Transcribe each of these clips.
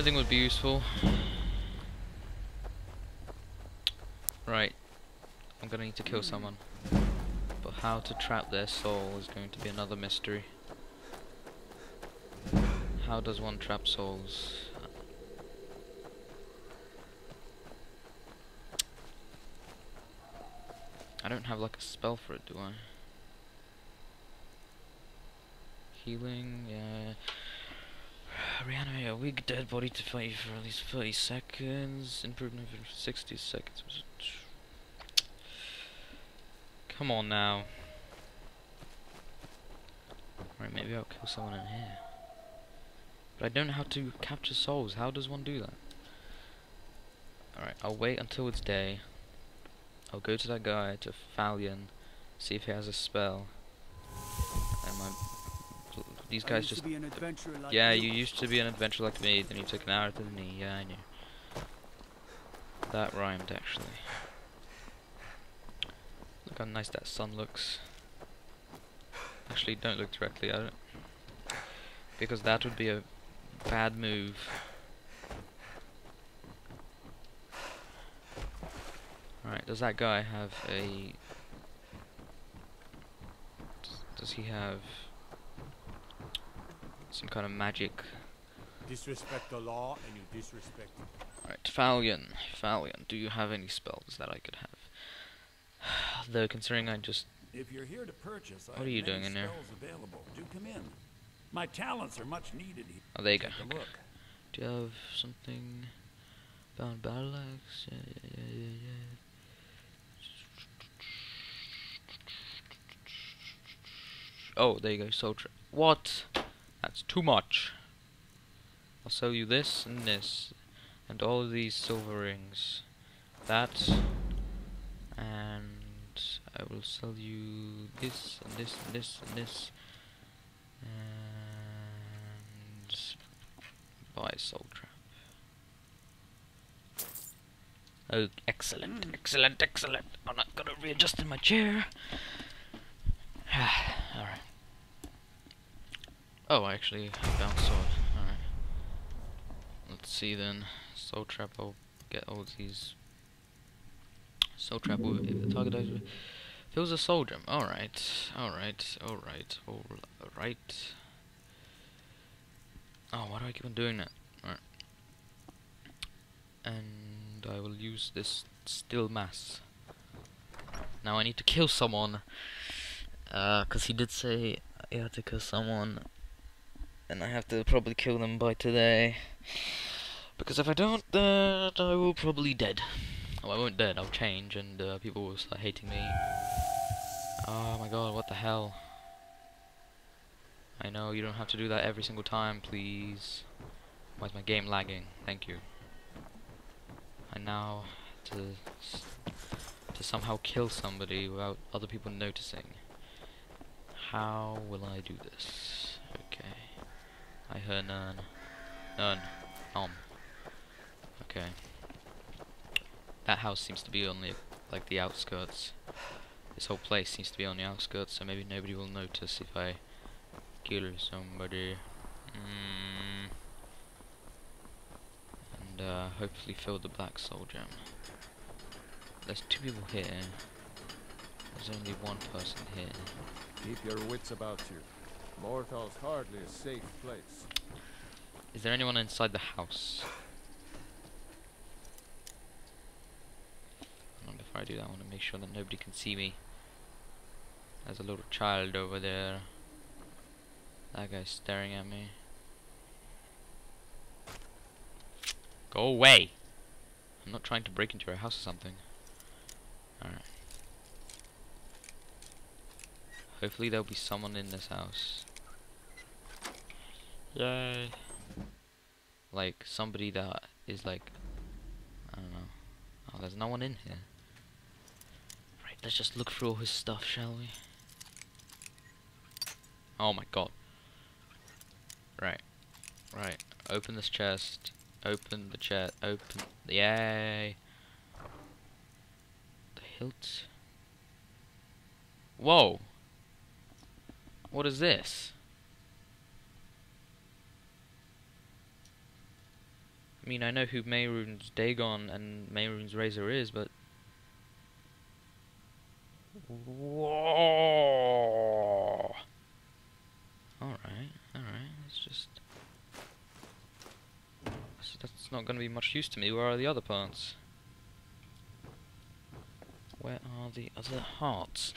Smithing would be useful. Right. I'm gonna need to kill someone. But how to trap their soul is going to be another mystery. How does one trap souls? I don't have like a spell for it, do I? Healing, yeah. Reanimate a weak dead body to fight you for at least 30 seconds. Improvement for 60 seconds. Come on now. Right, maybe I'll kill someone in here. But I don't know how to capture souls. How does one do that? Alright, I'll wait until it's day. I'll go to that guy, to Falion, see if he has a spell. These guys just like yeah you. used to be an adventurer like me then you took an arrow to the knee yeah I knew. That rhymed actually. Look how nice that sun looks. Actually don't look directly at it. Because that would be a bad move. Alright, does that guy have a... Does he have some kind of magic? Disrespect the law and you disrespect Alright, Falion, Falion, do you have any spells that I could have? Though considering I just... If you're here to purchase, what are you doing in there? Available. Do come in. My talents are much needed. Oh, there you go. Okay. Do you have something... Bound battle axe? Yeah, yeah, yeah, yeah, yeah. Oh, there you go, soldier. What? That's too much. I'll sell you this and this. And all of these silver rings. That. And I will sell you this and this and this and this. And buy soul trap. Oh, excellent, hmm. excellent, excellent. I'm not gonna readjust in my chair. Oh, actually, I found sword. Alright. Let's see then. Soul trap, I'll get all these. Soul trap if the target dies. Fills a soul gem. Alright, alright, alright, alright. Oh, why do I keep on doing that? Alright. And I will use this still mass. Now I need to kill someone. Because uh, he did say he had to kill someone and I have to probably kill them by today. Because if I don't, then I will probably dead. Oh, I won't dead, I'll change, and uh, people will start hating me. Oh my god, what the hell. I know, you don't have to do that every single time, please. Why is my game lagging? Thank you. I now to to somehow kill somebody without other people noticing. How will I do this? I heard none. None. Um. Okay. That house seems to be on the, like, the outskirts. This whole place seems to be on the outskirts, so maybe nobody will notice if I kill somebody. Mm. And, uh, hopefully fill the black soul gem. There's two people here. There's only one person here. Keep your wits about you. Morthal's hardly a safe place. Is there anyone inside the house? Before I do that, I want to make sure that nobody can see me. There's a little child over there. That guy's staring at me. Go away! I'm not trying to break into your house or something. Alright. Hopefully there'll be someone in this house. Yay. Like, somebody that is like, I don't know. Oh, there's no one in here. Right, let's just look through all his stuff, shall we? Oh my god. Right. Right. Open this chest. Open the chest. Open. Yay. The hilt. Whoa. What is this? I mean, I know who Mehrunes Dagon and Mehrunes Razor is, but Whoa! Alright, alright, it's just... That's, that's not going to be much use to me. Where are the other parts? Where are the other hearts?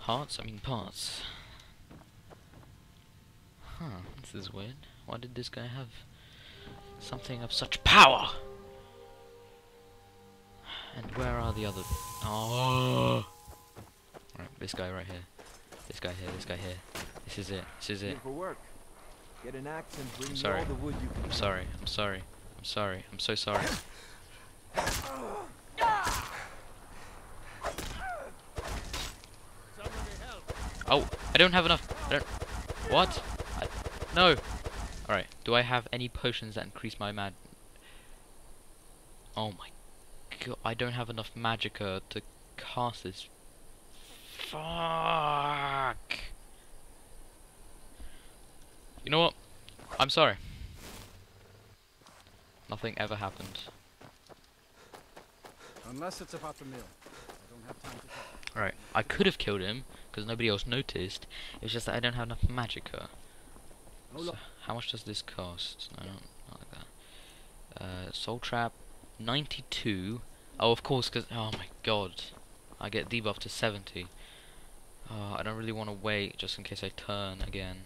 Hearts? I mean parts. Huh, this is weird. Why did this guy have something of such power? And where are the other... Oh! Alright, this guy right here. This guy here, this guy here. This is it, this is it. Here for work. Get an axe and bring me sorry. all the wood you can. I'm sorry, I'm sorry, I'm sorry, I'm so sorry. Oh, I don't have enough. I don't. What? I, no. Alright, do I have any potions that increase my mad. Oh my god, I don't have enough magicka to cast this. Fuck. You know what? I'm sorry. Nothing ever happened. Unless it's about the meal. I don't have time to talk. Alright, I could have killed him because nobody else noticed. It's just that I don't have enough magicka. No So, how much does this cost? I don't like that. Uh, Soul Trap, 92. Oh, of course, because oh my god, I get debuff to 70. Uh, I don't really want to wait just in case I turn again,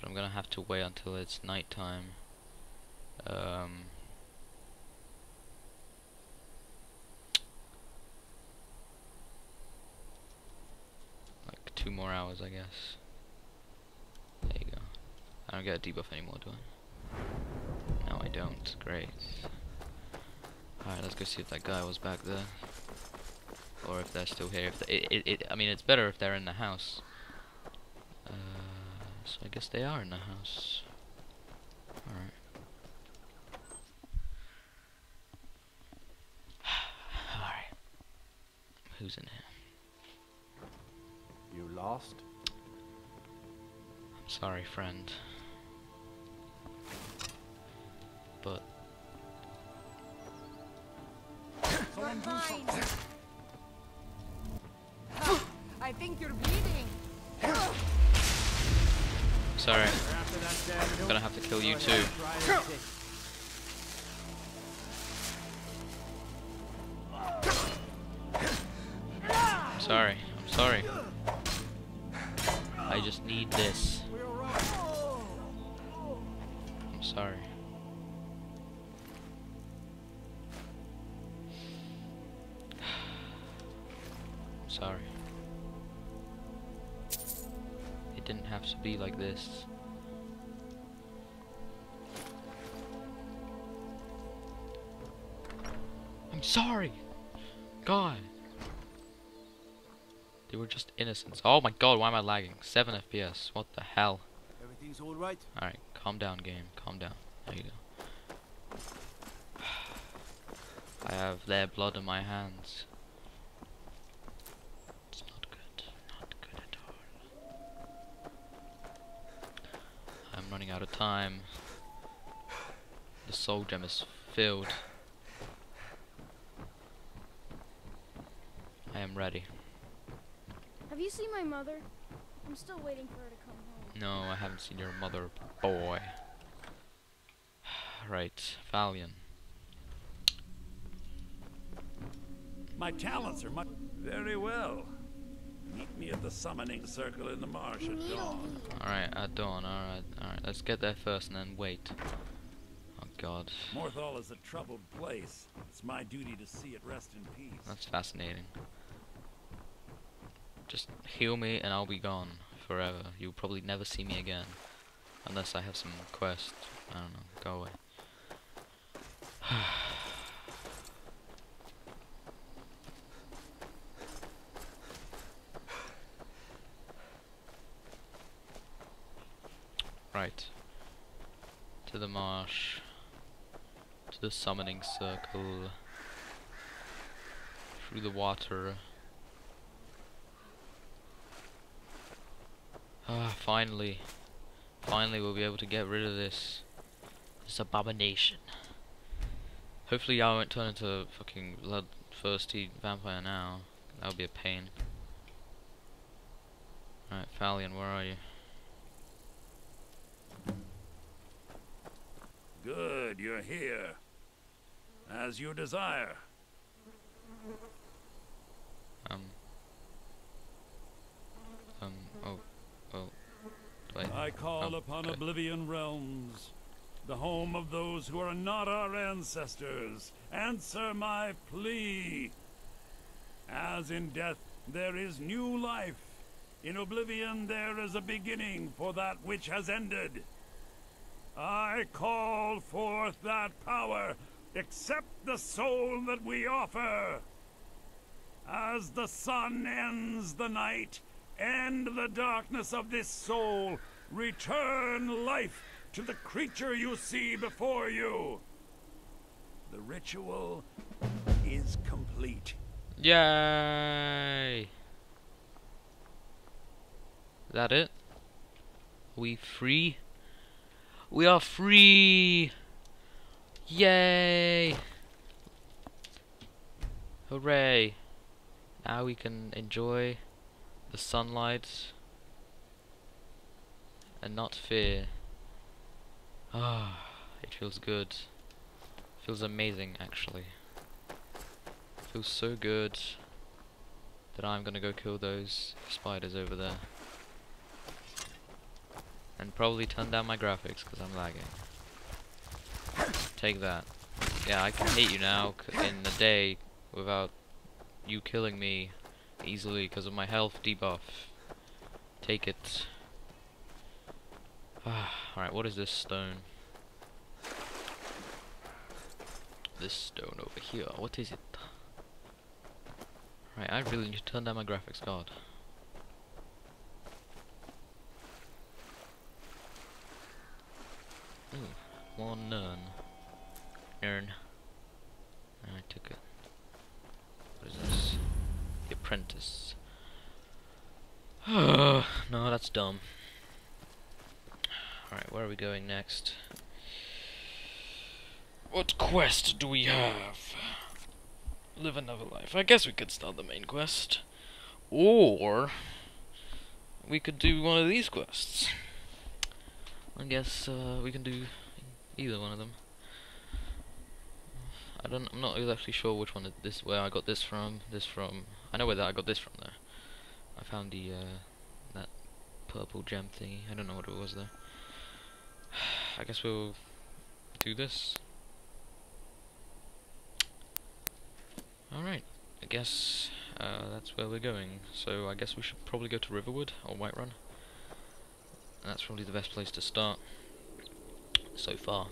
but I'm gonna have to wait until it's nighttime. Um. Like two more hours, I guess. There you go. I don't get a debuff anymore, do I? No, I don't. Great. Alright, let's go see if that guy was back there. Or if they're still here. If they, it, it, it, I mean, it's better if they're in the house. Uh, so I guess they are in the house. Alright. Alright. Who's in here? You lost? I'm sorry, friend. But Someone do Fine. I think you're bleeding. sorry, After that damn I'm gonna have to kill you too. ahead and try and take- I'm sorry. I'm sorry. I just need this. Sorry! God! They were just innocents. Oh my god, why am I lagging? 7 FPS. What the hell? Everything's alright. Alright, calm down, game. Calm down. There you go. I have their blood in my hands. It's not good. Not good at all. I'm running out of time. The soul gem is filled. I am ready. Have you seen my mother? I'm still waiting for her to come home. No, I haven't seen your mother, boy. right, Falion. My talents are much. Very well. Meet me at the summoning circle in the marsh at dawn. Alright, at dawn, alright, alright. Let's get there first and then wait. Oh god, Morthal is a troubled place. It's my duty to see it rest in peace. that's fascinating. Just heal me and I'll be gone forever. You'll probably never see me again. Unless I have some quest. I don't know, go away. right. To the marsh. To the summoning circle. Through the water. Ah, finally. Finally we'll be able to get rid of this. This abomination. Hopefully I won't turn into a fucking bloodthirsty vampire now. That would be a pain. Alright, Falion, where are you? Good, you're here. As you desire. Um. Um, oh, oh. Wait. I call Oh, upon okay. Oblivion Realms, the home of those who are not our ancestors. Answer my plea. As in death there is new life, in Oblivion there is a beginning for that which has ended. I call forth that power. Accept the soul that we offer. As the sun ends the night, end the darkness of this soul. Return life to the creature you see before you. The ritual is complete. Yay! That it? We free? We are free! Yay! Hooray! Now we can enjoy the sunlight and not fear. Ah, it feels good. Feels amazing actually. Feels so good that I'm gonna go kill those spiders over there. And probably turn down my graphics because I'm lagging. Take that. Yeah, I can hate you now in the day without you killing me easily because of my health debuff. Take it. Alright, what is this stone? This stone over here, what is it? Right, I really need to turn down my graphics card. Ooh, one nern. Nern. I took it. What is this? The apprentice. no, that's dumb. Alright, where are we going next? What quest do we have? Live another life. I guess we could start the main quest. Or we could do one of these quests. I guess uh, we can do either one of them. I don't. I'm not exactly sure which one. This where I got this from. This from. I know where that I got this from though. I found the uh, that purple gem thingy. I don't know what it was though. I guess we'll do this. Alright, I guess uh, that's where we're going. So I guess we should probably go to Riverwood or Whiterun. That's probably the best place to start so far.